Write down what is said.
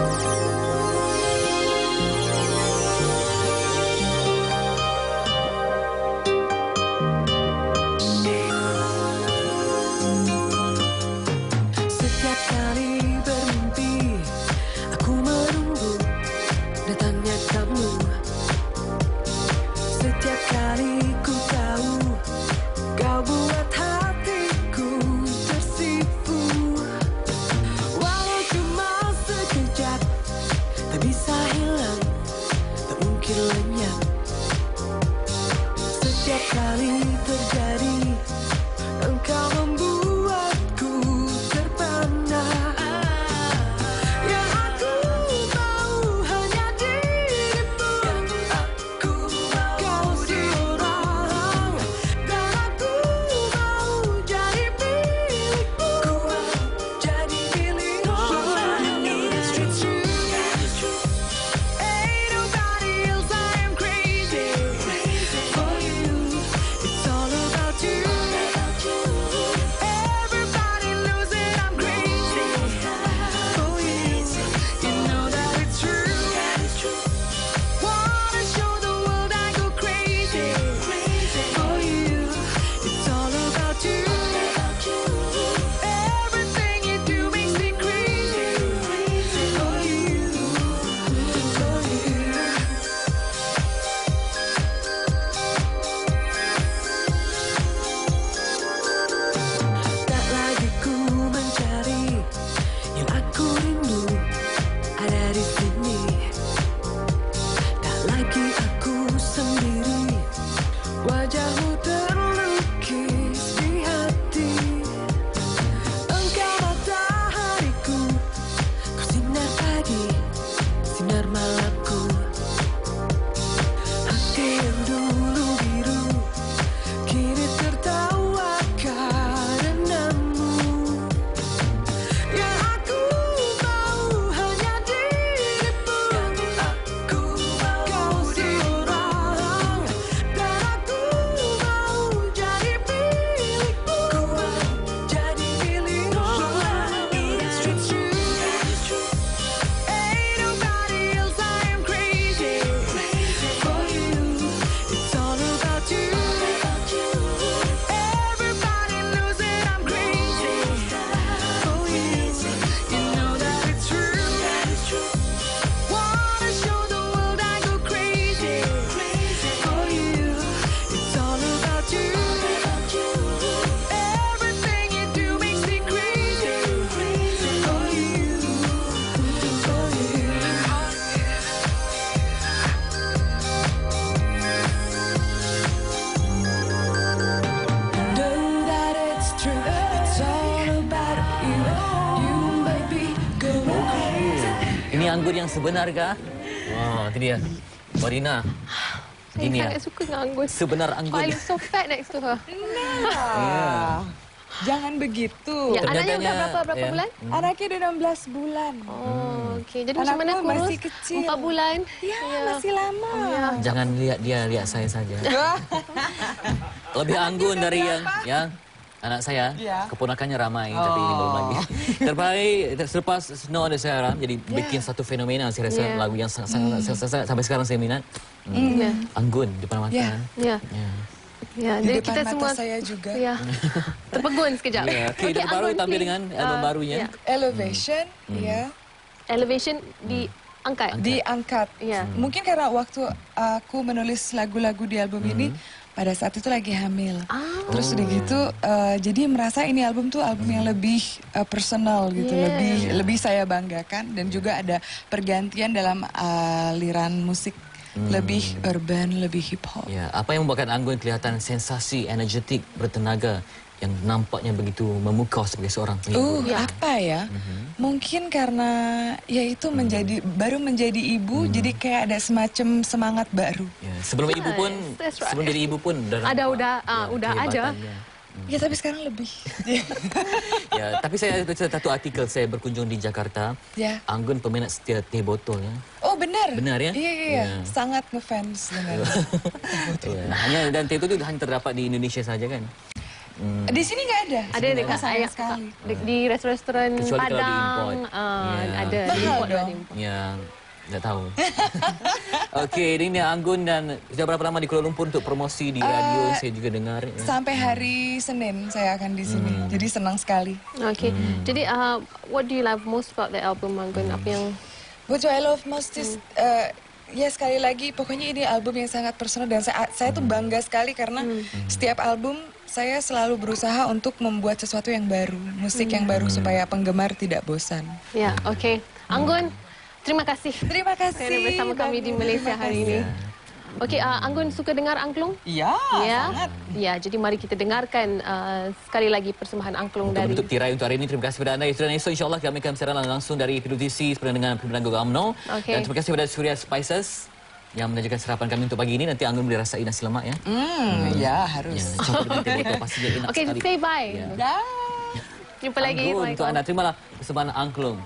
嗯。Lenyap Setiap kali Anggur yang sebenar kah? Wah, itu dia. Marina. Saya Ini ya. sangat suka dengan anggun. Sebenar anggun. I look so fat next to her? Ah, Jangan begitu. Ya, anaknya Ternyatanya, udah berapa berapa ya. bulan? Anaknya udah 16 bulan. Oh, okey. Jadi Anakku macam mana kurus? masih kecil. Empat bulan. Ya, masih lama. Jangan lihat dia, lihat saya saja. Lebih anggun dari yang yang anak saya. Ya. Keponakannya ramai tapi ini belum lagi. Terbaik selepas Snow on the Sahara jadi bikin satu fenomena saya rasa Ya. lagu yang sangat, sangat, sangat- sangat- sampai sekarang saya minat. Ya. Anggun di depan mata. Ya. Ya. Ya. Ya, Di jadi depan kita mata semua saya juga. Ya. Terpegun sekejap. Ya, okay, dan baru Anggun, tampil dengan album Ah, barunya. ya. Elevation, ya, Elevation diangkat. diangkat. Ya. Mungkin karena waktu aku menulis lagu-lagu di album ini, pada saat itu lagi hamil. Ah. Terus udah gitu, eh, jadi merasa ini album tuh album yang lebih eh, personal gitu, Yeah. lebih lebih saya banggakan dan juga ada pergantian dalam aliran musik lebih urban, lebih hip hop. Ya, apa yang membuatkan Anggun kelihatan sensasi, energetik, bertenaga yang nampaknya begitu memukau sebagai seorang Uh, penghibur? Ya. apa ya? Mungkin karena ya itu menjadi baru menjadi ibu, jadi kayak ada semacam semangat baru. Ya, sebelum ibu pun, right. sebelum jadi ibu pun Ada, nampak, udah, ah, udah ada. kehebatannya. Ya tapi sekarang lebih. Ya, tapi saya baca satu artikel saya berkunjung di Jakarta. Ya. Anggun peminat setia teh botol ya. Benar. Benar, ya? Iya iya, iya. Ya. sangat ngefans dengan. ya. Hanya dan itu hanya terdapat di Indonesia saja kan? Di sini nggak ada. Ada dekat sayang ayah sekali. di, di restoran Kecuali kalau Padang. diimport. ah, Ya. Ada. Mahal Diimport dong. ada import. Yang tak tahu. Okey, ini Anggun dan sudah berapa lama di Kuala Lumpur untuk promosi di radio? Eh, saya juga dengar. ya. Sampai hari Senin saya akan di sini. Hmm. Jadi senang sekali. Okay. Jadi, uh, what do you love most about the album, Anggun? Apa yang What do I love most is uh, ya sekali lagi pokoknya ini album yang sangat personal dan saya saya tuh bangga sekali karena setiap album saya selalu berusaha untuk membuat sesuatu yang baru, musik yang baru supaya penggemar tidak bosan. Ya, okay. Anggun, terima kasih. Terima kasih. Bersama kami di. Malaysia Terima hari ini. Okey, uh, Anggun suka dengar angklung? Ya, ya. sangat. Ya, jadi mari kita dengarkan uh, sekali lagi persembahan angklung Untuk dari menutup tirai untuk hari ini, terima kasih kepada anda. Dan esok insyaAllah kami akan bersiaran langsung dari PWTC sebenarnya dengan Pimpinan Gogah UMNO. Okey. Dan terima kasih kepada Surya Spices yang menajakan sarapan kami untuk pagi ini. Nanti Anggun boleh rasai nasi lemak ya. Hmm, ya Ya, harus. campur dengan teh botol pastinya enak Okey, sekali. say bye. Ya. Dah. Jumpa lagi. Anggun untuk anda. Terimalah persembahan angklung.